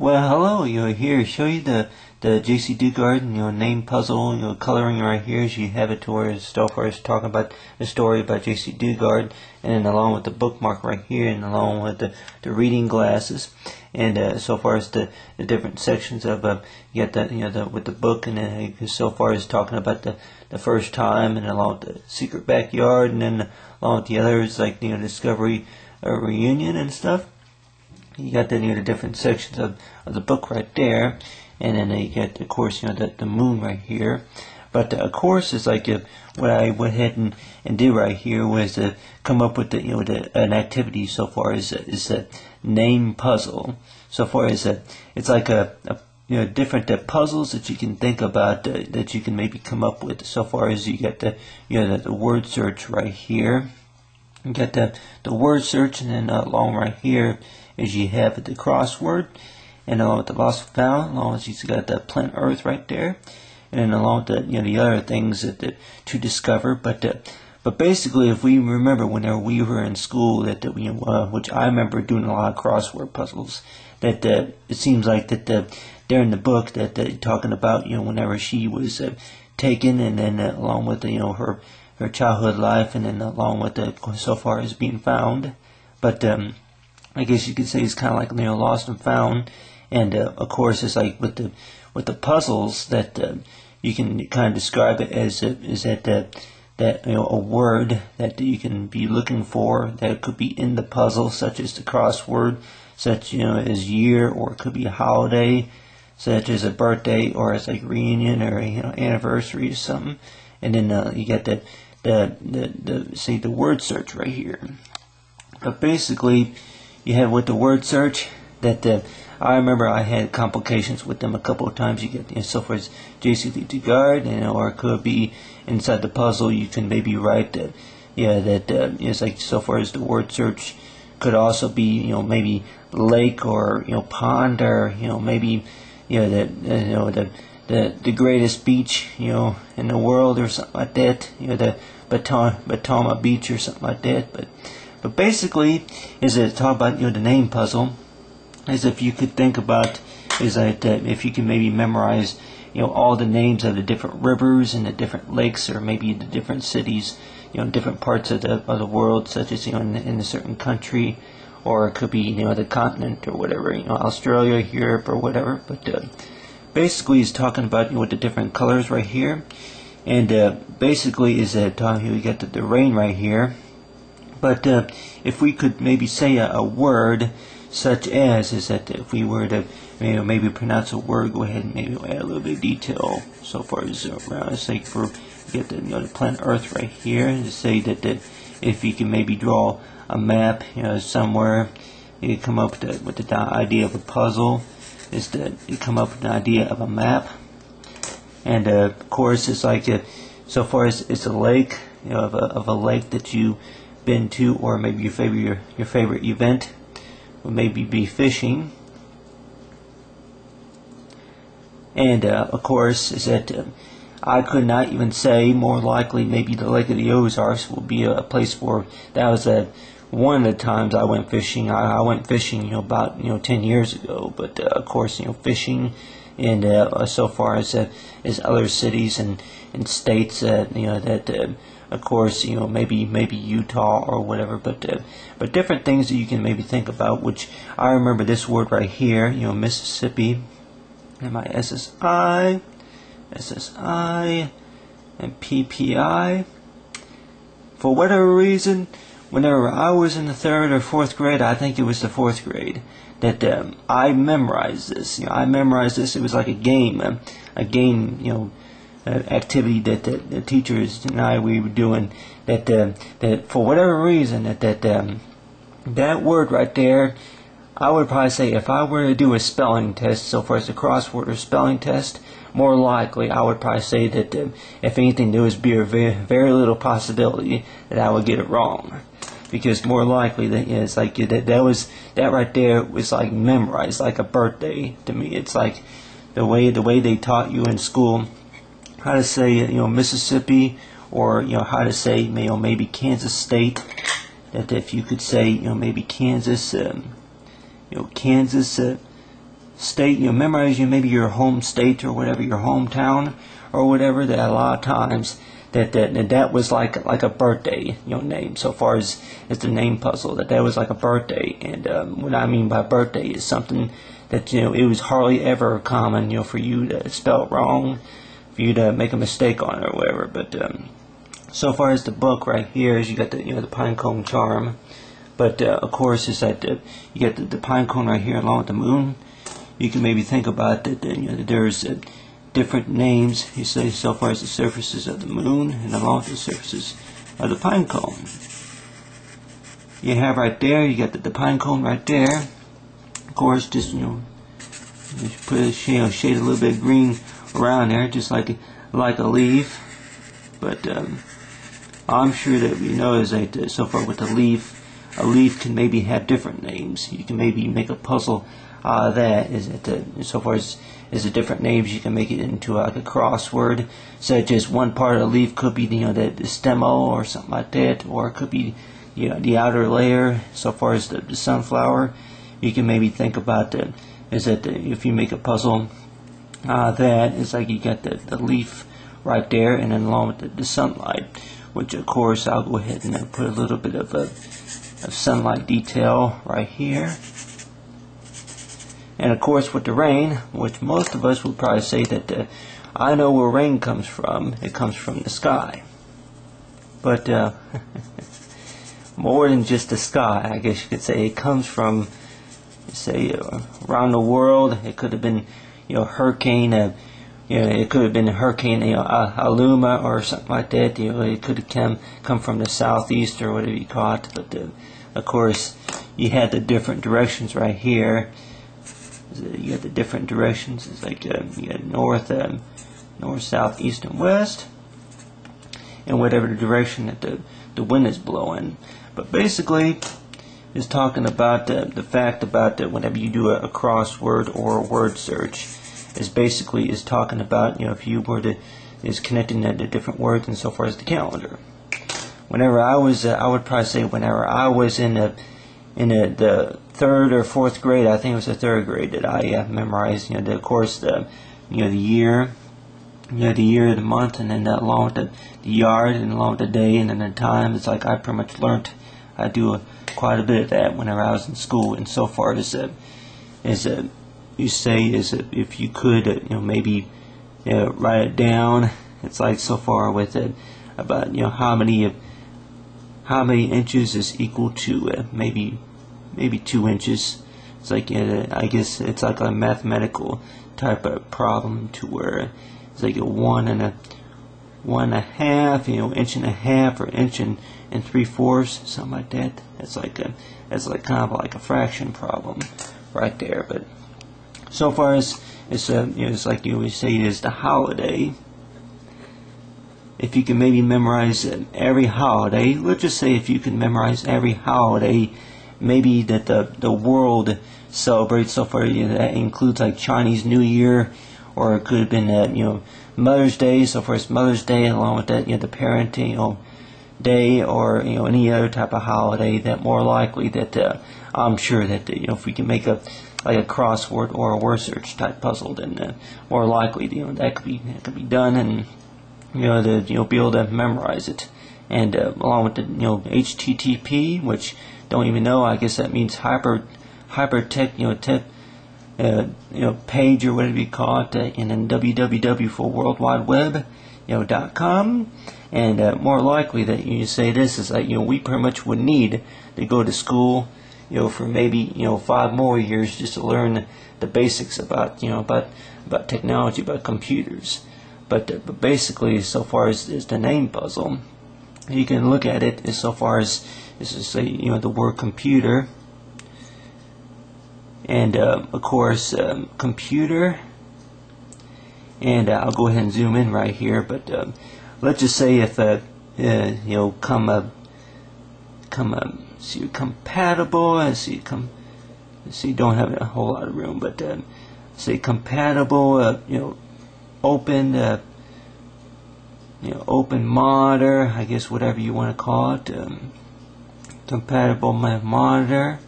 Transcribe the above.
Well, hello. You know, here show you the the Jaycee Dugard, you know, name puzzle, you know, coloring right here. As you have it towards Stoffer talking about the story about Jaycee Dugard, and along with the bookmark right here, and along with the, the reading glasses, and uh, so far as the, the different sections of uh, you the you know the with the book, and then uh, so far as talking about the the first time, and along with the secret backyard, and then along with the others like you know discovery, uh, reunion, and stuff you got the you the different sections of, of the book right there, and then you get of course you know the, the moon right here. But uh, of course, it's like uh, what I went ahead and, and did right here was to come up with the, you know the, an activity so far as is a name puzzle. So far as a, it's like a, a you know different uh, puzzles that you can think about uh, that you can maybe come up with. So far as you get the you know the, the word search right here, you get the the word search, and then uh, along right here is you have the crossword, and along with the lost found, along with you got the planet Earth right there, and along with the you know the other things that, that to discover. But uh, but basically, if we remember whenever we were in school, that uh, you know, uh, which I remember doing a lot of crossword puzzles, that uh, it seems like that uh, there in the book that uh, talking about you know whenever she was uh, taken, and then uh, along with you know her her childhood life, and then along with the so far as being found, but um, I guess you could say it's kind of like you know lost and found, and uh, of course it's like with the with the puzzles that uh, you can kind of describe it as uh, is that uh, that you know a word that you can be looking for that could be in the puzzle, such as the crossword, such you know as year, or it could be a holiday, such as a birthday, or as like reunion or you know anniversary or something, and then uh, you get the the, the the say the word search right here. But basically you have with the word search that uh, I remember I had complications with them a couple of times. You get so far as Jaycee Dugard, you know, or it could be inside the puzzle. You can maybe write that, yeah, that uh, it's like so far as the word search could also be, you know, maybe lake or you know pond or you know maybe you know that you know the the the greatest beach you know in the world or something like that. You know the Baton Batama Beach or something like that, but but basically, is it talk about you know the name puzzle? Is if you could think about is that uh, if you can maybe memorize you know all the names of the different rivers and the different lakes or maybe the different cities you know different parts of the of the world such as you know in, in a certain country or it could be you know the continent or whatever you know Australia Europe or whatever but uh, basically he's talking about with the different colors right here. And uh, basically is that uh, you get the, the rain right here. But uh, if we could maybe say a, a, word such as, is that if we were to you know, maybe pronounce a word, go ahead and maybe add a little bit of detail. So far as around, say for get the, you know, the planet Earth right here, and say that, that if you can maybe draw a map, you know, somewhere, you come up with the, with the idea of a puzzle, is that you come up with an idea of a map, and uh, of course it's like a, so far as it's a lake, you know, of a, of a lake that you've been to, or maybe your favorite your, your favorite event would maybe be fishing. And uh, of course, is that uh, I could not even say more likely maybe the Lake of the Ozarks will be a, place for that was a one of the times I went fishing. I, I went fishing, you know, about you know ten years ago. But uh, of course, you know, fishing and uh, so far as uh, as other cities and, and states that you know that uh, of course, you know, maybe maybe Utah or whatever, but uh, but different things that you can maybe think about. Which I remember this word right here, you know, Mississippi, M I S S I, S S I, and P P I. For whatever reason, whenever I was in the third or fourth grade, I think it was the fourth grade, that um, I memorized this. You know, I memorized this. It was like a game, a, a game, you know uh, activity that the, the, teachers and I we were doing that uh, that for whatever reason that that um, that word right there I would probably say if I were to do a spelling test so far as a crossword or spelling test more likely I would probably say that uh, if anything there would be a very, very little possibility that I would get it wrong because more likely that you know, it's like that that was that right there was like memorized like a birthday to me it's like the way the way they taught you in school how to say you know Mississippi or you know how to say you know maybe Kansas State. That if you could say you know maybe Kansas, um, you know Kansas uh, state, you know, memorize you know, maybe your home state or whatever, your hometown or whatever. That a lot of times that that that was like like a birthday, you know, name. So far as as the name puzzle, that that was like a birthday. And um, what I mean by birthday is something that you know it was hardly ever common, you know, for you to spell it wrong, for you to make a mistake on it or whatever. But um, so far as the book right here is you got the you know the pinecone charm. But uh, of course, is that you get the, the pine cone right here along with the moon. You can maybe think about that. You know, there's uh, different names, he says, so far as the surfaces of the moon and along the surfaces of the pine cone. You have right there, you got the, the pine cone right there. Of course, just, you know, just put a shade, shade a little bit of green around there, just like, like a leaf. But um, I'm sure that we know is that uh, so far with the leaf, a leaf can maybe have different names. You can maybe make a puzzle uh, that is it uh, so far as is the different names you can make it into like a crossword such as one part of the leaf could be you know the, the stemo or something like that or it could be you know the outer layer so far as the, the sunflower. You can maybe think about that is that the, if you make a puzzle uh, that it's like you got the, the leaf right there and then along with the, the sunlight which of course I'll go ahead and put a little bit of a, a sunlight detail right here and of course, with the rain, which most of us would probably say that uh, I know where rain comes from, it comes from the sky. But uh, more than just the sky, I guess you could say it comes from, say, uh, around the world. It could have been, you know, hurricane. Uh, you know, it could have been a hurricane, you know, Aluma or something like that. You know, it could have come come from the southeast or whatever you call it. But uh, of course, you had the different directions right here you have the different directions. It's like uh, you got north, um, north, south, east, and west, and whatever the direction that the the wind is blowing. But basically, is talking about the, the fact about that whenever you do a, a crossword or a word search, is basically is talking about you know if you were to is connecting the, the different words and so far as the calendar. Whenever I was, uh, I would probably say whenever I was in a in a, the third or fourth grade, I think it was the third grade that I uh, memorized, you know, the, of course, the, you know, the year, you know, the year, the month, and then the, along with the, the yard, and along with the day, and then the time. It's like I pretty much learned. I do a, quite a bit of that whenever I was in school. And so far as a, as a, you say, is a, if you could, uh, you know, maybe you know, write it down. It's like so far with it about you know how many how many inches is equal to uh, maybe maybe two inches. It's like a, I guess it's like a mathematical type of problem to where it's like a one and a one and a half, you know, inch and a half or inch and, and three fourths, something like that. That's like a it's like kind of like a fraction problem right there. But so far as it's a uh, you know, it's like you always say it is the holiday. If you can maybe memorize every holiday, let's just say if you can memorize every holiday maybe that the, the world celebrates so far. You know, that includes like Chinese New Year, or it could have been that you know Mother's Day. So far as Mother's Day, along with that, you know, the parenting you know, day, or you know any other type of holiday. That more likely that uh, I'm sure that you know if we can make a like a crossword or a word search type puzzle, then uh, more likely you know that could be that could be done, and you know to you know be able to memorize it, and uh, along with the you know HTTP, which don't even know. I guess that means hyper hyper tech, you know, uh, you know, page or whatever you call it, uh, and then www for World Wide Web, you know, dot com. And uh, more likely that you say this is like you know we pretty much would need to go to school, you know, for maybe you know five more years just to learn the basics about you know about about technology, about computers. But, uh, but basically, so far as, as the name puzzle, you can look at it as so far as this is say you know the word computer. And uh, of course um, computer. And uh, I'll go ahead and zoom in right here. But um, let's just say if uh, uh you know come uh, come uh, see compatible. See come see don't have a whole lot of room. But um, say compatible uh, you know open you know open monitor I guess whatever you want to call it um, compatible monitor